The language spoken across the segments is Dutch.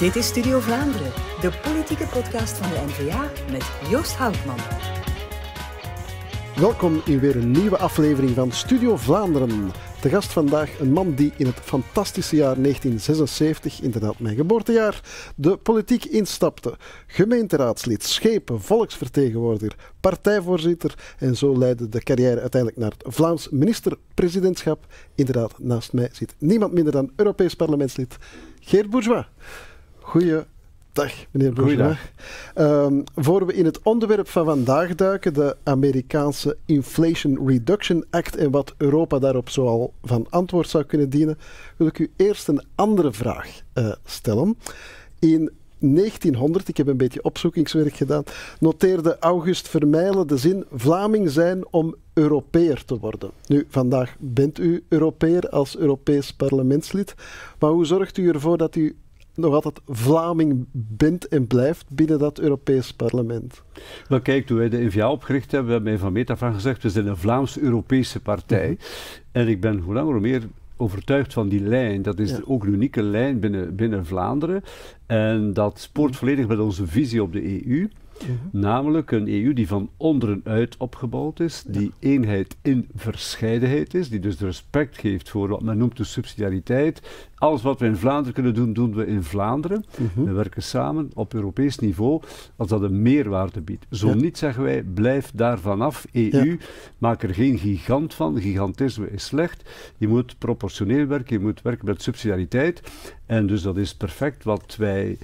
Dit is Studio Vlaanderen, de politieke podcast van de NVA met Joost Houtman. Welkom in weer een nieuwe aflevering van Studio Vlaanderen. Te gast vandaag een man die in het fantastische jaar 1976, inderdaad mijn geboortejaar, de politiek instapte. Gemeenteraadslid, schepen, volksvertegenwoordiger, partijvoorzitter en zo leidde de carrière uiteindelijk naar het Vlaams minister-presidentschap. Inderdaad, naast mij zit niemand minder dan Europees parlementslid Geert Bourgeois. Goeie Dag, meneer Bourgeois. Um, voor we in het onderwerp van vandaag duiken, de Amerikaanse Inflation Reduction Act en wat Europa daarop zoal van antwoord zou kunnen dienen, wil ik u eerst een andere vraag uh, stellen. In 1900, ik heb een beetje opzoekingswerk gedaan, noteerde August Vermeijlen de zin Vlaming zijn om Europeer te worden. Nu, vandaag bent u Europeer als Europees parlementslid, maar hoe zorgt u ervoor dat u nog altijd Vlaming bent en blijft binnen dat Europees parlement? Wel kijk, toen wij de NVA opgericht hebben, hebben wij van meet af aan gezegd, we zijn een Vlaams-Europese partij. Mhm. En ik ben hoe langer hoe meer overtuigd van die lijn. Dat is ook een unieke lijn binnen, binnen Vlaanderen. En dat spoort volledig met onze visie op de EU. Namelijk een EU die van onderuit opgebouwd is, die eenheid in verscheidenheid is, die dus respect geeft voor wat men noemt de subsidiariteit. Alles wat we in Vlaanderen kunnen doen, doen we in Vlaanderen. Mhm. We werken samen op Europees niveau als dat een meerwaarde biedt. Zo niet zeggen wij, blijf daar vanaf. EU, maak er geen gigant van. Gigantisme is slecht. Je moet proportioneel werken, je moet werken met subsidiariteit. En dus dat is perfect wat wij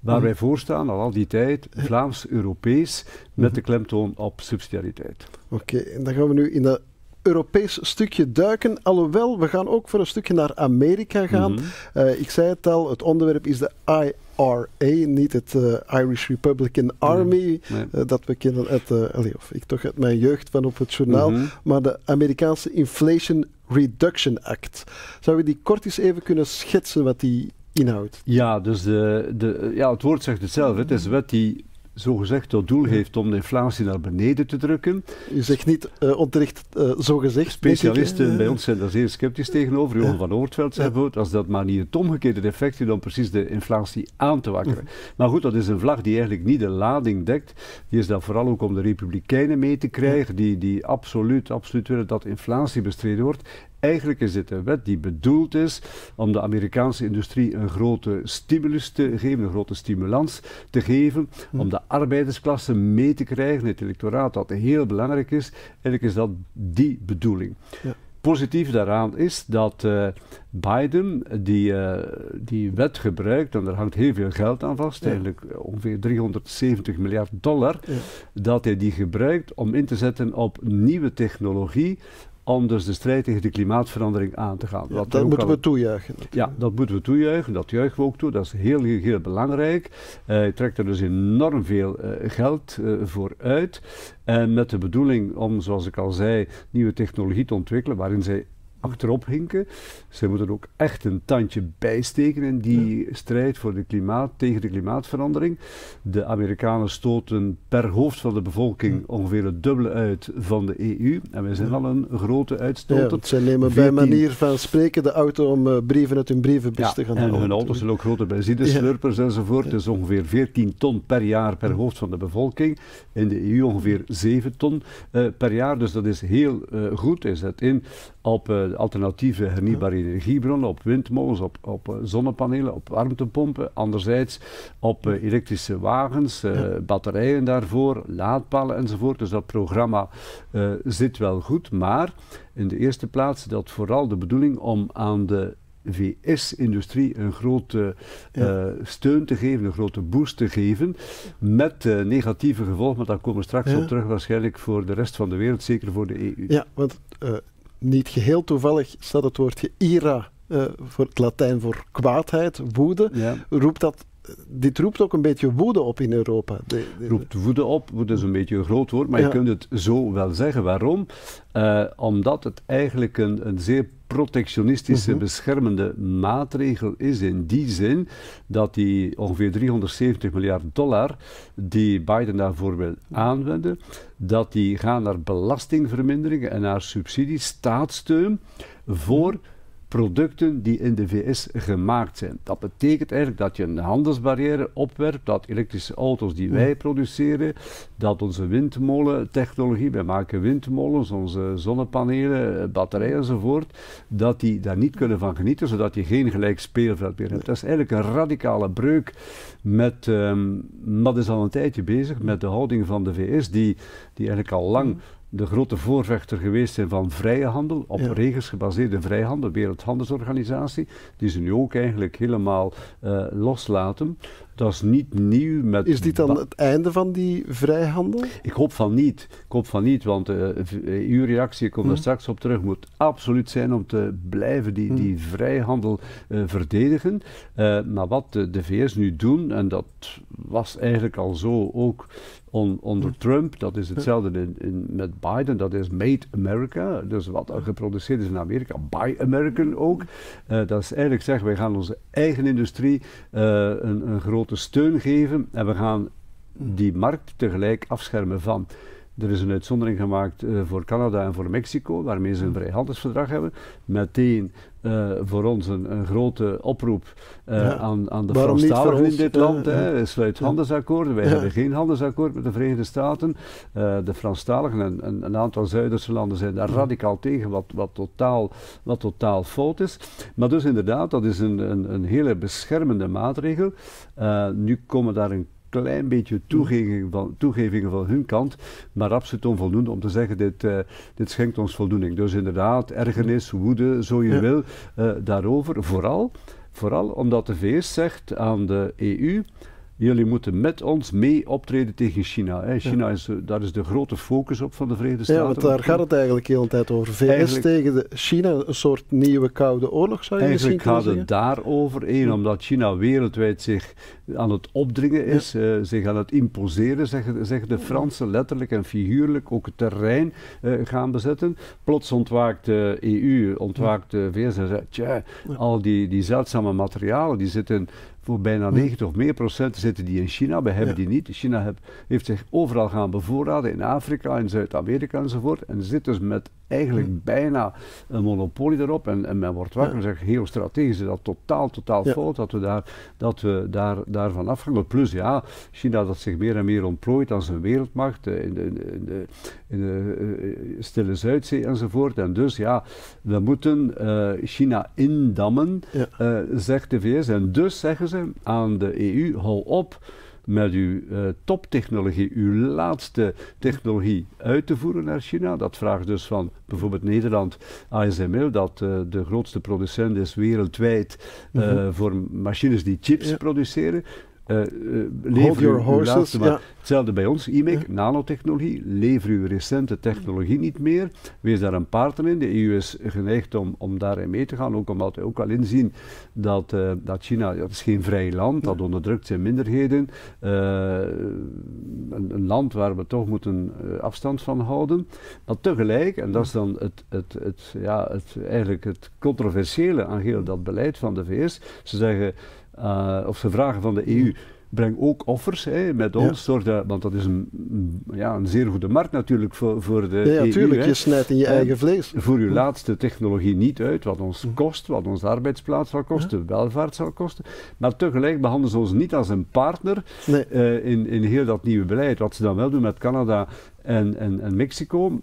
waar mhm. wij voor staan al al die tijd, Vlaams-Europees, met de klemtoon op subsidiariteit. Oké, en dan gaan we nu in dat Europees stukje duiken. Alhoewel, we gaan ook voor een stukje naar Amerika gaan. Mhm. Eh, ik zei het al, het onderwerp is de IRA, niet het uh, Irish Republican Army, eh, dat we kennen uit, of ik toch uit mijn jeugd van op het journaal, mhm. maar de Amerikaanse Inflation Reduction Act. Zou je die kort eens even kunnen schetsen wat die inhoud. Ja, dus de, de, ja, het woord zegt hetzelfde. Het is een wet die zogezegd tot doel heeft om de inflatie naar beneden te drukken. U zegt niet uh, onterecht uh, zogezegd. Specialisten bij ons zijn daar zeer sceptisch tegenover. Johan van Oortveld zei bijvoorbeeld, als dat maar niet het omgekeerde effect is om precies de inflatie aan te wakkeren. Maar goed, dat is een vlag die eigenlijk niet de lading dekt. Die is dan vooral ook om de republikeinen mee te krijgen, die, die absoluut, absoluut willen dat inflatie bestreden wordt. Eigenlijk is dit een wet die bedoeld is om de Amerikaanse industrie een grote stimulus te geven, een grote stimulans te geven, hm. om de arbeidersklasse mee te krijgen, het electoraat dat heel belangrijk is. Eigenlijk is dat die bedoeling. Ja. Positief daaraan is dat uh, Biden die, uh, die wet gebruikt, en daar hangt heel veel geld aan vast, eigenlijk ongeveer 370 miljard dollar, dat hij die gebruikt om in te zetten op nieuwe technologie, om dus de strijd tegen de klimaatverandering aan te gaan. dat moeten we toejuichen. Ja, dat moeten we toejuichen, dat juichen we ook toe, dat is heel, heel, heel belangrijk. Hij uh, trekt er dus enorm veel uh, geld uh, voor uit. En met de bedoeling om, zoals ik al zei, nieuwe technologie te ontwikkelen, waarin zij achterop hinken. Ze moeten ook echt een tandje bijsteken in die strijd voor de klimaat, tegen de klimaatverandering. De Amerikanen stoten per hoofd van de bevolking ongeveer het dubbele uit van de EU. En wij zijn al een grote uitstoter. Ja, zij nemen bij manier van spreken de auto om uh, brieven uit hun brievenbus te gaan halen. En hun auto's zijn ook grote benzineslurpers enzovoort. Dus ongeveer 14 ton per jaar per hoofd van de bevolking. In de EU ongeveer 7 ton uh, per jaar. Dus dat is heel uh, goed. Hij zet in op alternatieve hernieuwbare energiebronnen, op windmolens, op, op eh, zonnepanelen, op warmtepompen. Anderzijds op uh, elektrische wagens, batterijen daarvoor, laadpalen enzovoort. Dus dat programma zit wel goed. Maar in de eerste plaats dat vooral de bedoeling om aan de VS-industrie een grote uh, steun te geven, een grote boost te geven, met uh, negatieve gevolgen, maar daar komen we straks op terug waarschijnlijk voor de rest van de wereld, zeker voor de EU. Ja, want niet geheel toevallig staat het woordje ira uh, voor het Latijn voor kwaadheid, woede. Roept dat dit roept ook een beetje woede op in Europa. De, Roept woede op, woede is een beetje een groot woord, maar je kunt het zo wel zeggen. Waarom? Uh, omdat het eigenlijk een, een zeer protectionistische, mhm. beschermende maatregel is in die zin dat die ongeveer 370 miljard dollar die Biden daarvoor wil aanwenden, dat die gaan naar belastingverminderingen en naar subsidies, staatssteun voor producten die in de VS gemaakt zijn. Dat betekent eigenlijk dat je een handelsbarrière opwerpt, dat elektrische auto's die wij produceren, dat onze windmolentechnologie, wij maken windmolens, onze zonnepanelen, eh, batterijen enzovoort, dat die daar niet kunnen van genieten, zodat je geen gelijk speelveld meer hebt. Dat is eigenlijk een radicale breuk met, um, dat is al een tijdje bezig, met de houding van de VS, die, die eigenlijk al lang de grote voorvechter geweest zijn van vrije handel, op regels gebaseerde vrijhandel, Wereldhandelsorganisatie, die ze nu ook eigenlijk helemaal uh, loslaten. Dat is niet nieuw. Met is dit dan het einde van die vrijhandel? Ik hoop van niet. Ik hoop van niet, want de uh, EU-reactie, ik kom straks op terug, moet absoluut zijn om te blijven die, die vrijhandel uh, verdedigen. Maar wat de, de, VS nu doen, en dat was eigenlijk al zo ook on, onder hm. Trump, dat is hetzelfde in, in, met Biden, dat is Made America. Dus wat er geproduceerd is in Amerika, Buy American ook. dat is eigenlijk zeggen, wij gaan onze eigen industrie een, een groot steun geven en we gaan die markt tegelijk afschermen van. Er is een uitzondering gemaakt uh, voor Canada en voor Mexico, waarmee ze een vrijhandelsverdrag hebben. Meteen uh, voor ons een, een grote oproep uh, aan, aan de Franstaligen in dit land. Hè, sluit handelsakkoorden. Wij hebben geen handelsakkoord met de Verenigde Staten. de Franstaligen en, en, een aantal Zuiderse landen zijn daar radicaal tegen, wat, wat, totaal, wat totaal fout is. Maar dus inderdaad, dat is een, een, een hele beschermende maatregel. nu komen daar een klein beetje toegevingen van, toegevingen van hun kant, maar absoluut onvoldoende om te zeggen, dit, uh, dit schenkt ons voldoening. Dus inderdaad, ergernis, woede, zo je wil, uh, daarover. Vooral, vooral omdat de VS zegt aan de EU, jullie moeten met ons mee optreden tegen China. Hè. China is, daar is de grote focus op van de Verenigde Staten. Ja, want daar gaat het eigenlijk heel de tijd over. VS tegen de China, een soort nieuwe koude oorlog zou je Eigenlijk gaat het daarover. Eén, omdat China wereldwijd zich aan het opdringen is, ja. uh, zich aan het imposeren, zeggen, zeggen de Fransen letterlijk en figuurlijk, ook het terrein uh, gaan bezetten. Plots ontwaakt de EU, ontwaakt de VS en zegt, tja, al die, die zeldzame materialen, die zitten voor bijna 90 of meer procent zitten die in China. We hebben die niet. China heb, heeft zich overal gaan bevoorraden, in Afrika, in Zuid-Amerika enzovoort. En zit dus met eigenlijk bijna een monopolie erop. En, en men wordt wakker en zegt, heel strategisch is dat totaal, totaal fout dat we, daar, dat we daar, daarvan afhangen. Plus ja, China dat zich meer en meer ontplooit als een wereldmacht eh, in de, in de, in de, uh, Stille Zuidzee enzovoort. En dus ja, we moeten uh, China indammen, ja. zegt de VS. En dus zeggen ze aan de EU, hou op met uw uh, toptechnologie, uw laatste technologie uit te voeren naar China. Dat vraagt dus van bijvoorbeeld Nederland, ASML, dat uh, de grootste producent is wereldwijd uh, mm -hmm. voor machines die chips ja. produceren. Uh, uh, Hold your horses, laatste, ja. Hetzelfde bij ons, IMEC, ja. nanotechnologie. Lever uw recente technologie niet meer. Wees daar een partner in. De EU is geneigd om, om daarin mee te gaan, ook omdat we ook wel inzien dat, uh, dat China, dat is geen vrij land, dat onderdrukt zijn minderheden. Een, een, land waar we toch moeten afstand van houden. Maar tegelijk, en dat is dan het, het, het, ja, het, eigenlijk het controversiële aan heel dat beleid van de VS, ze zeggen uh, of ze vragen van de EU, breng ook offers hè, met ons, ja. dat, want dat is een, ja, een zeer goede markt natuurlijk voor, voor de ja, EU. natuurlijk, je snijdt in je eigen vlees. Voer uw laatste technologie niet uit, wat ons kost, wat ons arbeidsplaats zal kosten, welvaart zal kosten, maar tegelijk behandelen ze ons niet als een partner nee. uh, in, in heel dat nieuwe beleid. Wat ze dan wel doen met Canada en, en, en Mexico,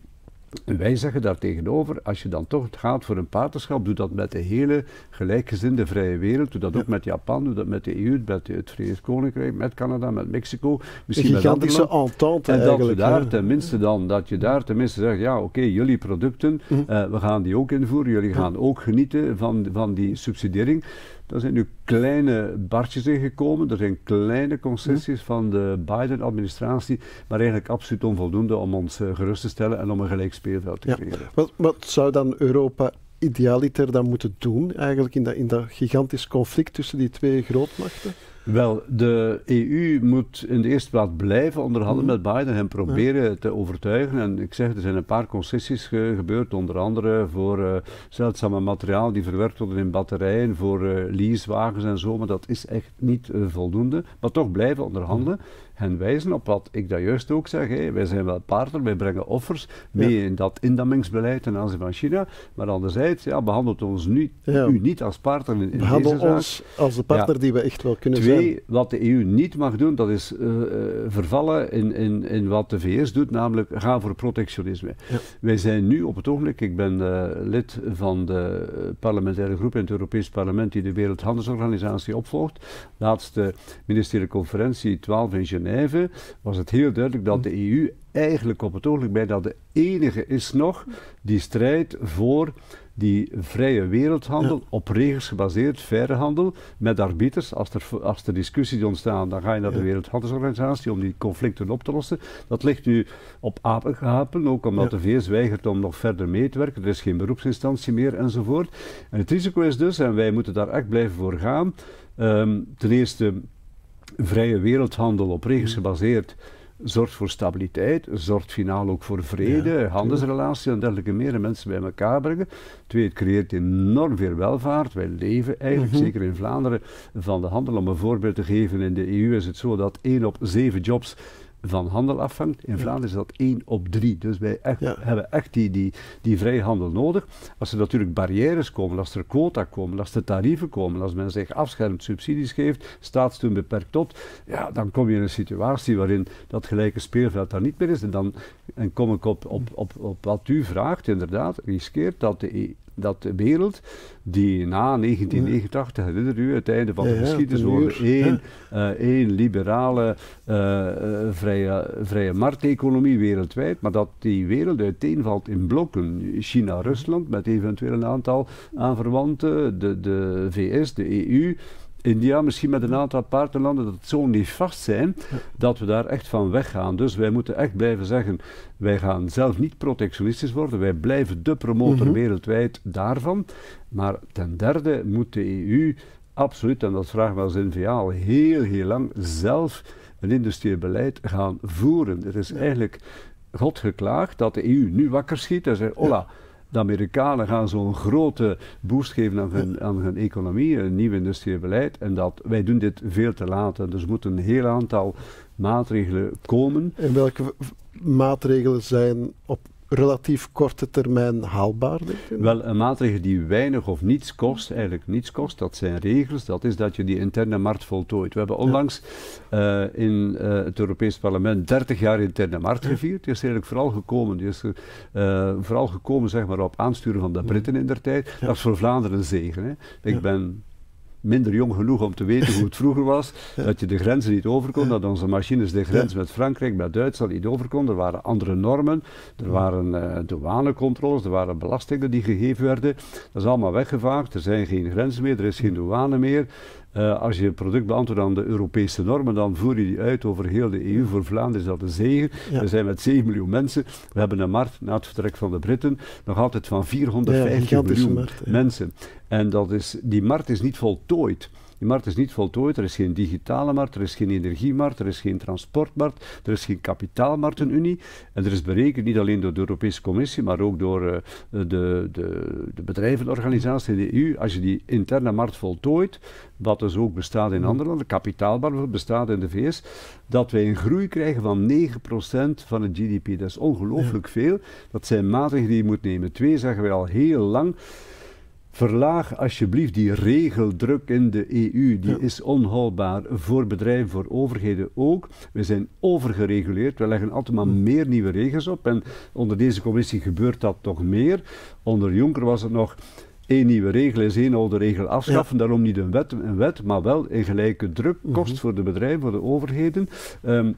wij zeggen daar tegenover, als je dan toch gaat voor een partnerschap, doe dat met de hele gelijkgezinde vrije wereld. Doe dat ja. ook met Japan, doe dat met de EU, met het Verenigd Koninkrijk, met Canada, met Mexico. Misschien een gigantische met entente En dat je daar tenminste dan, dat je daar tenminste zegt, ja oké, okay, jullie producten, mm. uh, we gaan die ook invoeren, jullie gaan ook genieten van, van die subsidiering. Er zijn nu kleine bartjes ingekomen, er zijn kleine concessies ja. van de Biden-administratie, maar eigenlijk absoluut onvoldoende om ons uh, gerust te stellen en om een gelijk speelveld te ja. creëren. Wat, wat zou dan Europa idealiter dan moeten doen, eigenlijk in dat, in dat gigantisch conflict tussen die twee grootmachten? Wel, de EU moet in de eerste plaats blijven onderhandelen mm. met Biden en proberen ja. te overtuigen. En ik zeg, er zijn een paar concessies ge gebeurd, onder andere voor uh, zeldzame materiaal die verwerkt worden in batterijen, voor uh, leasewagens en zo, maar dat is echt niet uh, voldoende. Maar toch blijven onderhandelen. Mm. Hen wijzen op wat ik daar juist ook zeg. Wij zijn wel partner, wij brengen offers mee in dat indammingsbeleid ten aanzien van China. Maar anderzijds, ja, behandelt ons nu, u niet als partner in, in Behandel deze zaak. ons als de partner die we echt wel kunnen Twee, zijn. wat de EU niet mag doen, dat is eh, eh, vervallen in, in, in wat de VS doet, namelijk gaan voor protectionisme. Wij zijn nu op het ogenblik, ik ben eh, lid van de parlementaire groep in het Europees Parlement die de Wereldhandelsorganisatie opvolgt. Laatste ministeriële conferentie 12 in Genève was het heel duidelijk dat de EU eigenlijk op het ogenblik bijna de enige is nog die strijdt voor die vrije wereldhandel, op regels gebaseerd, faire handel, met arbiters. Als er, als er discussies ontstaan, dan ga je naar de Ja. Wereldhandelsorganisatie om die conflicten op te lossen. Dat ligt nu op apengapen, ook omdat Ja. de VS weigert om nog verder mee te werken. Er is geen beroepsinstantie meer enzovoort. En het risico is dus, en wij moeten daar echt blijven voor gaan, ehm, ten eerste vrije wereldhandel op regels gebaseerd zorgt voor stabiliteit, zorgt finaal ook voor vrede, Ja, handelsrelaties en dergelijke meer en mensen bij elkaar brengen. Twee, het creëert enorm veel welvaart. Wij leven eigenlijk, Mhm. zeker in Vlaanderen, van de handel. Om een voorbeeld te geven, in de EU is het zo dat 1 op 7 jobs van handel afhangt. In Vlaanderen is dat 1 op 3. Dus wij echt, Ja. hebben echt die, die, die vrije handel nodig. Als er natuurlijk barrières komen, als er quota komen, als er tarieven komen, als men zich afschermt, subsidies geeft, staatssteun beperkt tot, ja, dan kom je in een situatie waarin dat gelijke speelveld daar niet meer is. En dan en kom ik op, op, op, op wat u vraagt, inderdaad, riskeert dat de, E- dat de wereld, die na 1989, herinner u, het einde van Ja, de ja, geschiedenis, uur, één, eh, één liberale eh, eh, vrije, vrije markteconomie wereldwijd, maar dat die wereld uiteenvalt in blokken. China, Rusland, met eventueel een aantal aanverwanten, de, de VS, de EU. India, misschien met een aantal partnerlanden, dat het zo niet vast zijn dat we daar echt van weggaan. Dus wij moeten echt blijven zeggen, wij gaan zelf niet protectionistisch worden, wij blijven de promotor Mhm. wereldwijd daarvan. Maar ten derde moet de EU absoluut, en dat vragen we als NVA al heel, heel lang, zelf een industrieel beleid gaan voeren. Er is eigenlijk God geklaagd dat de EU nu wakker schiet en zegt, hola, de Amerikanen gaan zo'n grote boost geven aan hun, aan hun economie, een nieuw industrieel beleid, en dat wij doen dit veel te laat. En dus moeten een heel aantal maatregelen komen. En welke maatregelen zijn op relatief korte termijn haalbaar? Wel, een maatregel die weinig of niets kost, eigenlijk niets kost, dat zijn regels. Dat is dat je die interne markt voltooit. We hebben onlangs eh, in eh, het Europees Parlement 30 jaar interne markt gevierd. Die is eigenlijk vooral gekomen, die is eh, vooral gekomen zeg maar, op aansturen van de Britten in der tijd. Ja. Dat is voor Vlaanderen een zegen. Hè. Ik Ja. ben minder jong genoeg om te weten hoe het vroeger was. Dat je de grenzen niet over kon, dat onze machines de grens met Frankrijk, met Duitsland niet over konden. Er waren andere normen, er waren eh, douanecontroles, er waren belastingen die gegeven werden. Dat is allemaal weggevaagd, er zijn geen grenzen meer, er is geen douane meer. Eh, als je een product beantwoordt aan de Europese normen, dan voer je die uit over heel de EU. Voor Vlaanderen is dat een zegen. Ja. We zijn met 7 miljoen mensen. We hebben een markt, na het vertrek van de Britten, nog altijd van 450 gigantische miljoen markt, ja. mensen. En dat is, die markt is niet voltooid. Die markt is niet voltooid, er is geen digitale markt, er is geen energiemarkt, er is geen transportmarkt, er is geen kapitaalmarktenunie. En er is berekend, niet alleen door de Europese Commissie, maar ook door eh, de, de, de bedrijvenorganisatie in de EU, als je die interne markt voltooit, wat dus ook bestaat in andere landen, kapitaalmarkt bestaat in de VS, dat wij een groei krijgen van 9% van het GDP. Dat is ongelooflijk veel. Dat zijn maatregelen die je moet nemen. Twee zeggen wij al heel lang. Verlaag alsjeblieft die regeldruk in de EU. Die Ja. is onhoudbaar voor bedrijven, voor overheden ook. We zijn overgereguleerd. We leggen altijd maar meer nieuwe regels op. En onder deze commissie gebeurt dat nog meer. Onder Juncker was het nog. één nieuwe regel is één oude regel afschaffen. Daarom niet een wet, een wet, maar wel een gelijke druk. Kost voor de bedrijven, voor de overheden. Ehm,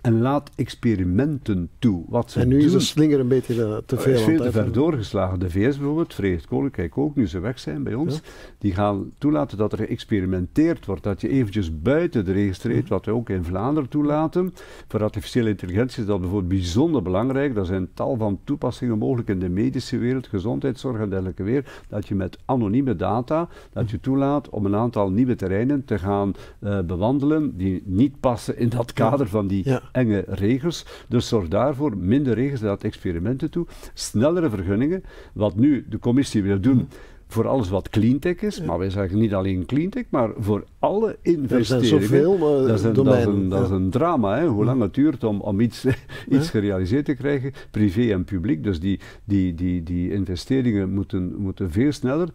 en laat experimenten toe. Wat ze En nu is de slinger een beetje eh, te veel. is veel te ver doorgeslagen. De VS bijvoorbeeld, Verenigd Koninkrijk ook, nu ze weg zijn bij ons, die gaan toelaten dat er geëxperimenteerd wordt, dat je eventjes buiten de regels treedt, wat we ook in Vlaanderen toelaten. Voor artificiële intelligentie is dat bijvoorbeeld bijzonder belangrijk. Er zijn tal van toepassingen mogelijk in de medische wereld, gezondheidszorg en dergelijke weer, dat je met anonieme data, dat je toelaat om een aantal nieuwe terreinen te gaan eh, bewandelen, die niet passen in dat kader van die Ja. Enge regels. Dus zorg daarvoor minder regels, laat experimenten toe, snellere vergunningen. Wat nu de commissie wil doen, voor alles wat cleantech is. Maar wij zeggen niet alleen cleantech, maar voor alle investeringen. Er zijn zoveel dat, is een, domeinen, dat, is een, dat is een drama, hè? hoe lang het duurt om, om iets, iets gerealiseerd te krijgen, privé en publiek. Dus die, die, die, die investeringen moeten, moeten veel sneller.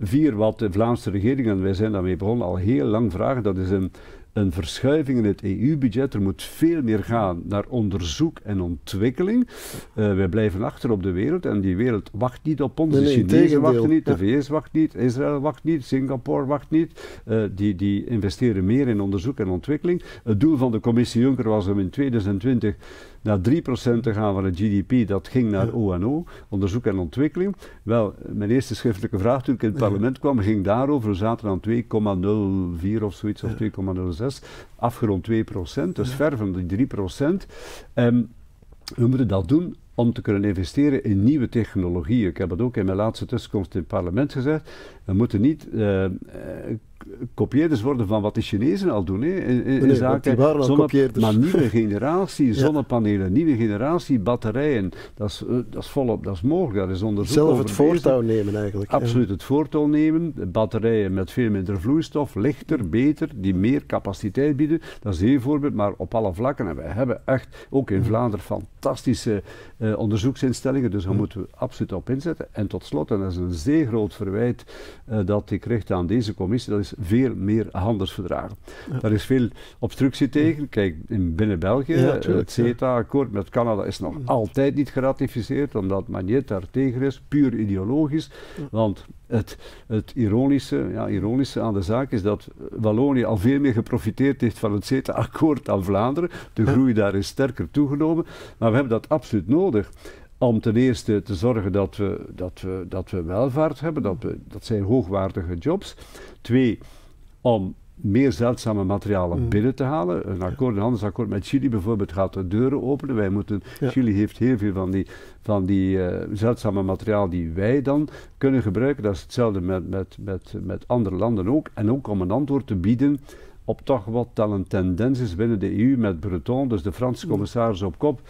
Vier, wat de Vlaamse regering, en wij zijn daarmee begonnen, al heel lang vragen, dat is een een verschuiving in het EU-budget. Er moet veel meer gaan naar onderzoek en ontwikkeling. Uh, wij blijven achter op de wereld en die wereld wacht niet op ons. de Chinezen wachten niet, de VS wacht niet, Israël wacht niet, Singapore wacht niet. Uh, die, die investeren meer in onderzoek en ontwikkeling. Het doel van de commissie Juncker was om in 2020 naar 3% te gaan van het GDP, dat ging naar ONO, onderzoek en ontwikkeling. Wel, mijn eerste schriftelijke vraag toen ik in het parlement kwam, ging daarover. We zaten aan 2,04 of zoiets, of 2,06, afgerond 2%, dus ver van die 3%. Um, we moeten dat doen om te kunnen investeren in nieuwe technologieën. Ik heb het ook in mijn laatste tussenkomst in het parlement gezegd. We moeten niet uh, kopieerders worden van wat de Chinezen al doen. Hè, in, in nee, zaken zonne, maar nieuwe generatie zonnepanelen, nieuwe generatie batterijen, dat is, uh, dat is volop, dat is mogelijk, dat is onderzoek Zelf het voortouw nemen eigenlijk. Absoluut het voortouw nemen, batterijen met veel minder vloeistof, lichter, beter, die meer capaciteit bieden, dat is één voorbeeld, maar op alle vlakken. En wij hebben echt, ook in Vlaanderen, fantastische uh, onderzoeksinstellingen, dus daar moeten we absoluut op inzetten. En tot slot, en dat is een zeer groot verwijt uh, dat ik richt aan deze commissie, dat is veel meer handelsverdragen. Ja. Daar is veel obstructie tegen. Kijk, in binnen België, ja, het CETA-akkoord met Canada is nog altijd niet geratificeerd, omdat Magnet daar tegen is, puur ideologisch. Want het, het ironische, ja, ironische aan de zaak is dat Wallonië al veel meer geprofiteerd heeft van het CETA-akkoord dan Vlaanderen. De groei daar is sterker toegenomen, maar we hebben dat absoluut nodig om ten eerste te zorgen dat we, dat we, dat we welvaart hebben, dat, we, dat zijn hoogwaardige jobs. Twee, om meer zeldzame materialen mm. binnen te halen. Een akkoord, een handelsakkoord met Chili bijvoorbeeld gaat de deuren openen. Wij moeten, Chili heeft heel veel van die, van die uh, zeldzame materiaal die wij dan kunnen gebruiken. Dat is hetzelfde met, met, met, met andere landen ook. En ook om een antwoord te bieden op toch wat dan een tendens is binnen de EU met Breton, dus de Franse mm. commissaris op kop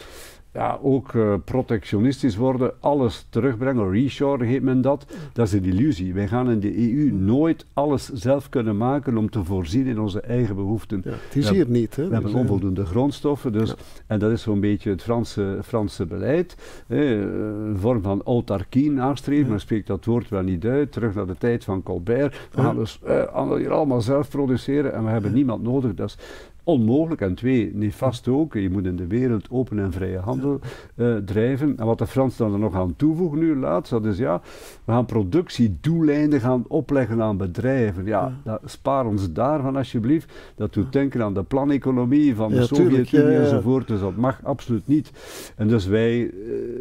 ja, ook uh, protectionistisch worden, alles terugbrengen, reshore heet men dat. Dat is een illusie. Wij gaan in de EU nooit alles zelf kunnen maken om te voorzien in onze eigen behoeften. Ja, het is hier niet. Hè? We hebben onvoldoende grondstoffen, dus, ja. en dat is zo'n beetje het Franse, Franse beleid. een vorm van autarkie nastreven, ja. maar spreekt dat woord wel niet uit. Terug naar de tijd van Colbert. We gaan dus hier allemaal zelf produceren en we hebben niemand nodig. Dat is, onmogelijk. En twee, nefast ook. Je moet in de wereld open en vrije handel uh, drijven. En wat de Fransen dan er nog aan toevoegen nu laatst, dat is ja, we gaan productiedoeleinden gaan opleggen aan bedrijven. Ja, ja. spaar ons daarvan alsjeblieft. Dat doet denken aan de planeconomie van de ja, Sovjet-Unie enzovoort. Dus dat mag absoluut niet. En dus wij uh,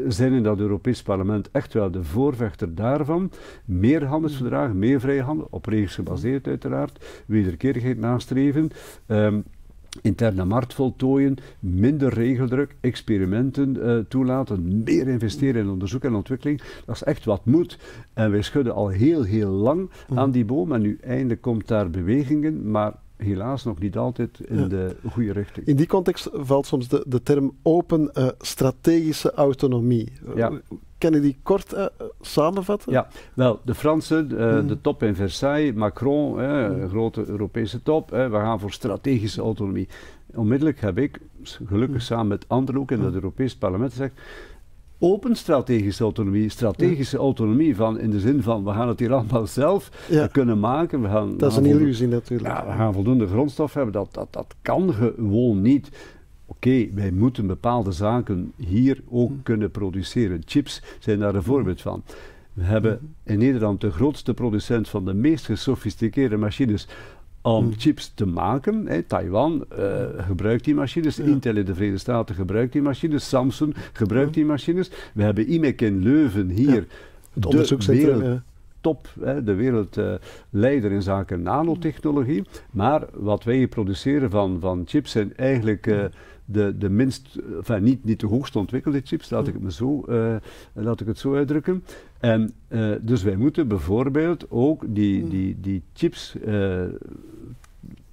zijn in dat Europees parlement echt wel de voorvechter daarvan. Meer handelsverdragen, meer vrije handel, op regels gebaseerd uiteraard. Wederkerigheid nastreven. Um, interne markt voltooien, minder regeldruk, experimenten uh, toelaten, meer investeren in onderzoek en ontwikkeling. Dat is echt wat moet. En wij schudden al heel, heel lang mm. aan die boom en nu eindelijk komt daar bewegingen, maar helaas nog niet altijd in ja. de goede richting. In die context valt soms de, de term open uh, strategische autonomie. Ja. Kan je die kort uh, samenvatten? Ja, wel, de Fransen, uh, mm. de top in Versailles, Macron, uh, mm. grote Europese top, we gaan voor strategische autonomie. Onmiddellijk heb ik, gelukkig mm. samen met anderen ook in het Europees parlement, gezegd, open strategische autonomie. Strategische autonomie van, in de zin van we gaan het hier allemaal zelf ja. kunnen maken. We gaan, dat is een illusie natuurlijk. Ja, we gaan voldoende grondstof hebben. Dat, dat, dat kan gewoon niet. Oké, okay, wij moeten bepaalde zaken hier ook hm. kunnen produceren. Chips zijn daar een voorbeeld van. We hebben hm. in Nederland de grootste producent van de meest gesofisticeerde machines om hm. chips te maken. Taiwan uh, gebruikt die machines, ja. Intel in de Verenigde Staten gebruikt die machines, Samsung gebruikt die machines. We hebben IMEC in Leuven hier, ja. het onderzoekscentrum. Top, hè, de wereldleider uh, in zaken nanotechnologie. Maar wat wij produceren van, van chips zijn eigenlijk uh, de, de minst, enfin, niet, niet de hoogst ontwikkelde chips, laat ik het, me zo, uh, laat ik het zo uitdrukken. En, uh, dus wij moeten bijvoorbeeld ook die, die, die chips uh,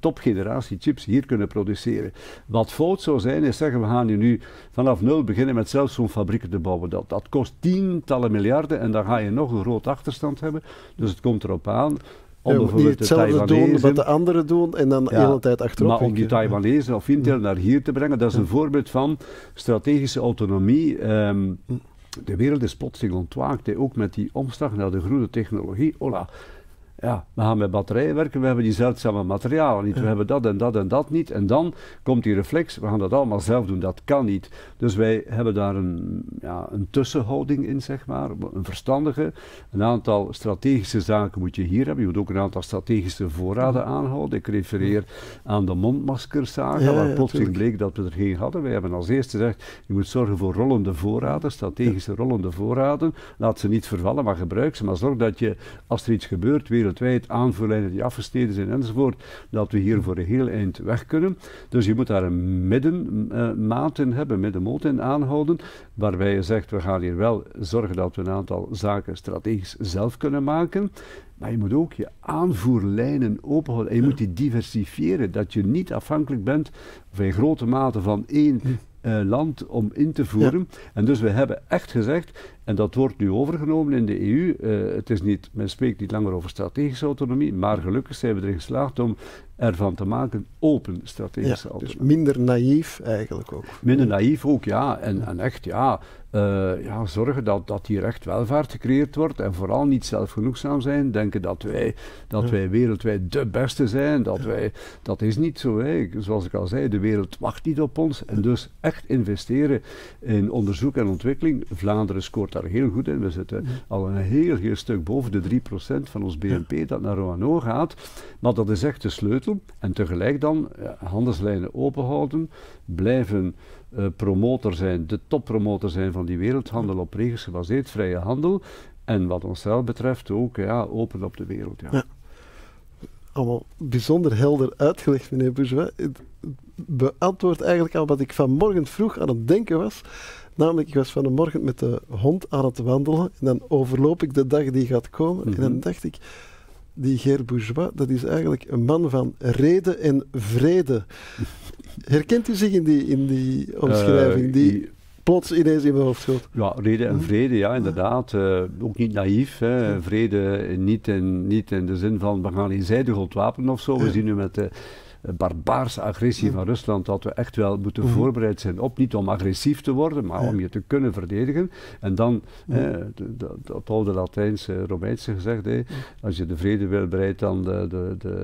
topgeneratie chips hier kunnen produceren. Wat fout zou zijn, is zeggen we gaan nu vanaf nul beginnen met zelfs zo'n fabriek te bouwen. Dat, dat kost tientallen miljarden en dan ga je nog een groot achterstand hebben. Dus het komt erop aan om ja, hetzelfde doen wat de anderen doen en dan de hele tijd achterop. Maar om die Taiwanese of Intel naar hier te brengen, dat is een voorbeeld van strategische autonomie. Ehm, de wereld is plotseling ontwaakt, ook met die omslag naar de groene technologie. Ola, ja, we gaan met batterijen werken, we hebben die zeldzame materialen niet. We hebben dat en dat en dat niet. En dan komt die reflex, we gaan dat allemaal zelf doen. Dat kan niet. Dus wij hebben daar een, ja, een tussenhouding in, zeg maar. Een verstandige. Een aantal strategische zaken moet je hier hebben. Je moet ook een aantal strategische voorraden aanhouden. Ik refereer aan de mondmaskerzagen, ja, waar plotseling bleek dat we er geen hadden. Wij hebben als eerste gezegd, je moet zorgen voor rollende voorraden, strategische rollende voorraden. Laat ze niet vervallen, maar gebruik ze. Maar zorg dat je, als er iets gebeurt, weer wereldwijd, aanvoerlijnen die afgesteden zijn enzovoort, dat we hier voor een heel eind weg kunnen. Dus je moet daar een middenmaat in hebben, middenmoot in aanhouden, waarbij je zegt, we gaan hier wel zorgen dat we een aantal zaken strategisch zelf kunnen maken, maar je moet ook je aanvoerlijnen openhouden. En je moet die diversifiëren. Dat je niet afhankelijk bent van in grote mate van één uh, land om in te voeren. En dus we hebben echt gezegd, en dat wordt nu overgenomen in de EU. Uh, het is niet, men spreekt niet langer over strategische autonomie, maar gelukkig zijn we erin geslaagd om ervan te maken open strategische ja, autonomie. Dus minder naïef eigenlijk ook. Minder naïef ook, ja. En, en echt, ja, uh, ja, zorgen dat, dat hier echt welvaart gecreëerd wordt en vooral niet zelfgenoegzaam zijn. Denken dat wij, dat wij wereldwijd de beste zijn. Dat, wij, dat is niet zo. Hè. Zoals ik al zei, de wereld wacht niet op ons. En dus echt investeren in onderzoek en ontwikkeling. Vlaanderen scoort daar heel goed in. We zitten al een heel, heel stuk boven de 3% van ons BNP dat naar ONO gaat. Maar dat is echt de sleutel. En tegelijk dan handelslijnen openhouden, blijven uh, promotor zijn, de toppromotor zijn van die wereldhandel op regels gebaseerd, vrije handel. En wat onszelf betreft ook ja, open op de wereld. Ja. ja. Allemaal bijzonder helder uitgelegd, meneer Bourgeois. Het beantwoordt eigenlijk al wat ik vanmorgen vroeg aan het denken was. Namelijk, ik was vanmorgen met de hond aan het wandelen en dan overloop ik de dag die gaat komen. En dan mhm. dacht ik, die Ger Bourgeois, dat is eigenlijk een man van rede en vrede. Herkent u zich in die, in die omschrijving? Uh, die plots ineens in mijn hoofd schoot. Ja, rede en hm? vrede, ja, inderdaad. Uh, ook niet naïef. Hè. Vrede niet in, niet in de zin van we gaan eenzijdig ontwapenen of zo. We zien nu met de barbaarse agressie van Rusland dat we echt wel moeten mhm. voorbereid zijn op, niet om agressief te worden, maar om je te kunnen verdedigen. En dan, dat oude Latijnse, Romeinse gezegd, als je de vrede wil, bereid dan de, de, de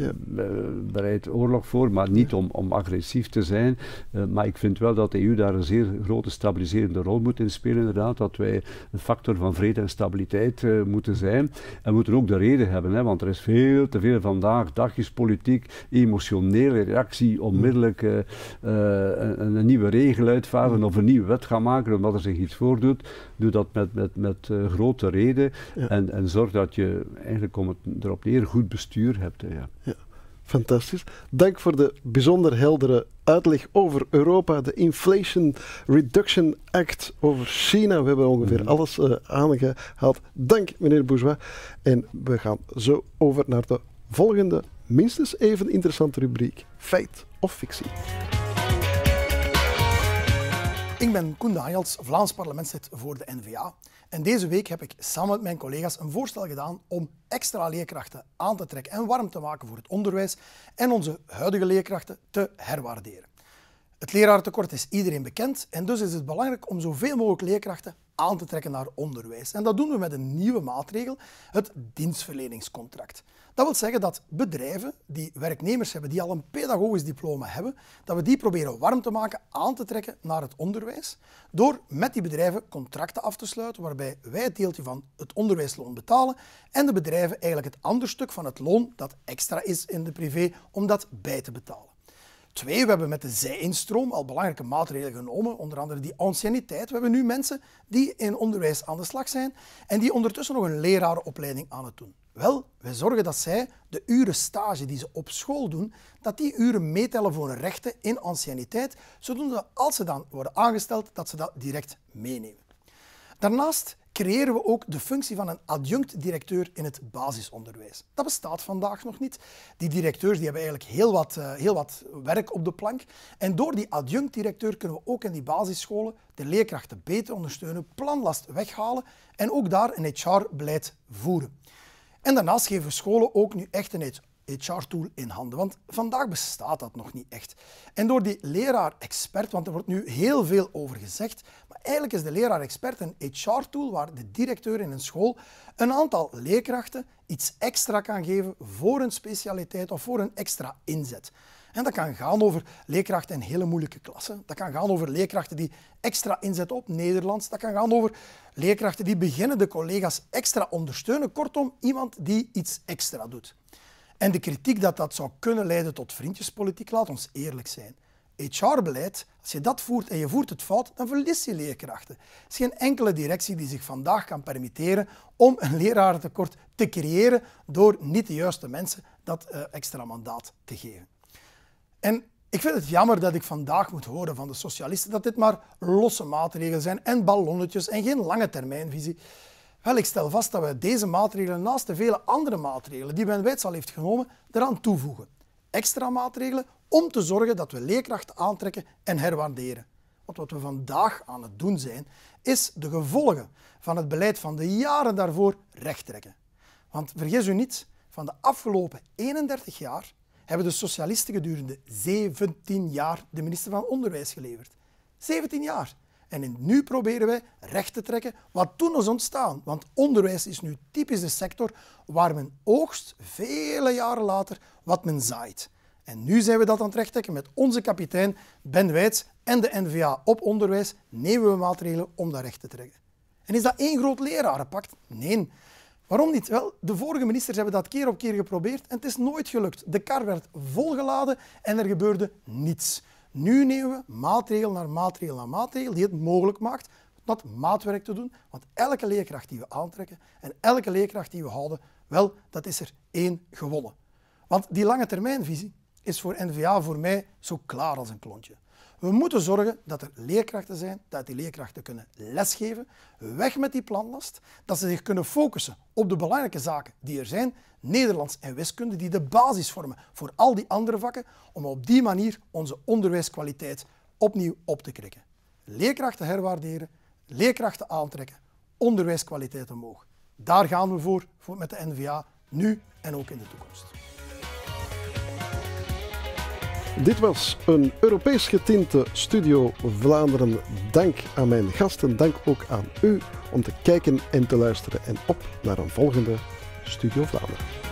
ja. Eh, bereid oorlog voor, maar niet om, om agressief te zijn. Uh, maar ik vind wel dat de EU daar een zeer grote stabiliserende rol moet in spelen, inderdaad, dat wij een factor van vrede en stabiliteit uh, moeten zijn. En we moeten ook de reden hebben, hè, want er is veel te veel vandaag dagjespolitiek, emotionele reactie onmiddellijk uh, een, een, nieuwe regel uitvaardigen of een nieuwe wet gaan maken omdat er zich iets voordoet. Doe dat met, met, met uh, grote reden en, en zorg dat je eigenlijk, om het erop neer, goed bestuur hebt. ja. ja. Fantastisch. Dank voor de bijzonder heldere uitleg over Europa, de Inflation Reduction Act over China. We hebben ongeveer mhm. alles uh, aangehaald. Dank, meneer Bourgeois. En we gaan zo over naar de volgende minstens even interessante rubriek: feit of fictie. Ik ben Koen Daniels, Vlaams parlementslid voor de NVA. En deze week heb ik samen met mijn collega's een voorstel gedaan om extra leerkrachten aan te trekken en warm te maken voor het onderwijs en onze huidige leerkrachten te herwaarderen. Het leraartekort is iedereen bekend en dus is het belangrijk om zoveel mogelijk leerkrachten aan te trekken naar onderwijs. En dat doen we met een nieuwe maatregel, het dienstverleningscontract. Dat wil zeggen dat bedrijven die werknemers hebben die al een pedagogisch diploma hebben, dat we die proberen warm te maken, aan te trekken naar het onderwijs, door met die bedrijven contracten af te sluiten waarbij wij het deeltje van het onderwijsloon betalen en de bedrijven eigenlijk het andere stuk van het loon dat extra is in de privé, om dat bij te betalen. Twee, we hebben met de zij-instroom al belangrijke maatregelen genomen, onder andere die anciëniteit. We hebben nu mensen die in onderwijs aan de slag zijn en die ondertussen nog een lerarenopleiding aan het doen. Wel, wij zorgen dat zij de uren stage die ze op school doen, dat die uren meetellen voor hun rechten in anciëniteit, zodat als ze dan worden aangesteld, dat ze dat direct meenemen. Daarnaast creëren we ook de functie van een adjunct-directeur in het basisonderwijs. Dat bestaat vandaag nog niet. Die directeurs die hebben eigenlijk heel wat, uh, heel wat werk op de plank. En door die adjunct-directeur kunnen we ook in die basisscholen de leerkrachten beter ondersteunen, planlast weghalen en ook daar een HR-beleid voeren. En daarnaast geven scholen ook nu echt een HR-tool in handen. Want vandaag bestaat dat nog niet echt. En door die leraar-expert, want er wordt nu heel veel over gezegd, eigenlijk is de leraar-expert een HR-tool waar de directeur in een school een aantal leerkrachten iets extra kan geven voor een specialiteit of voor een extra inzet. En dat kan gaan over leerkrachten in hele moeilijke klassen. Dat kan gaan over leerkrachten die extra inzetten op Nederlands. Dat kan gaan over leerkrachten die beginnende collega's extra ondersteunen. Kortom, iemand die iets extra doet. En de kritiek dat dat zou kunnen leiden tot vriendjespolitiek, laat ons eerlijk zijn. HR-beleid, als je dat voert en je voert het fout, dan verlies je leerkrachten. Er is geen enkele directie die zich vandaag kan permitteren om een lerarentekort te creëren door niet de juiste mensen dat uh, extra mandaat te geven. En ik vind het jammer dat ik vandaag moet horen van de socialisten dat dit maar losse maatregelen zijn en ballonnetjes en geen lange termijnvisie. Wel, ik stel vast dat we deze maatregelen naast de vele andere maatregelen die Men Wijts al heeft genomen, eraan toevoegen. Extra maatregelen om te zorgen dat we leerkrachten aantrekken en herwaarderen. Want wat we vandaag aan het doen zijn, is de gevolgen van het beleid van de jaren daarvoor rechttrekken. Want vergis u niet, van de afgelopen 31 jaar hebben de socialisten gedurende 17 jaar de minister van Onderwijs geleverd. 17 jaar. En nu proberen wij recht te trekken wat toen is ontstaan. Want onderwijs is nu typisch de sector waar men oogst, vele jaren later, wat men zaait. En nu zijn we dat aan het rechttrekken met onze kapitein Ben Wijts en de NVA op onderwijs nemen we maatregelen om dat recht te trekken. En is dat één groot lerarenpact? Nee. Waarom niet? Wel, de vorige ministers hebben dat keer op keer geprobeerd en het is nooit gelukt. De kar werd volgeladen en er gebeurde niets. Nu nemen we maatregel naar maatregel naar maatregel die het mogelijk maakt dat maatwerk te doen. Want elke leerkracht die we aantrekken en elke leerkracht die we houden, wel, dat is er één gewonnen. Want die lange termijnvisie is voor NVA voor mij zo klaar als een klontje. We moeten zorgen dat er leerkrachten zijn, dat die leerkrachten kunnen lesgeven, weg met die planlast, dat ze zich kunnen focussen op de belangrijke zaken die er zijn, Nederlands en wiskunde, die de basis vormen voor al die andere vakken, om op die manier onze onderwijskwaliteit opnieuw op te krikken. Leerkrachten herwaarderen, leerkrachten aantrekken, onderwijskwaliteit omhoog. Daar gaan we voor, voor met de NVA, nu en ook in de toekomst. Dit was een Europees getinte Studio Vlaanderen. Dank aan mijn gasten, dank ook aan u om te kijken en te luisteren. En op naar een volgende Studio Vlaanderen.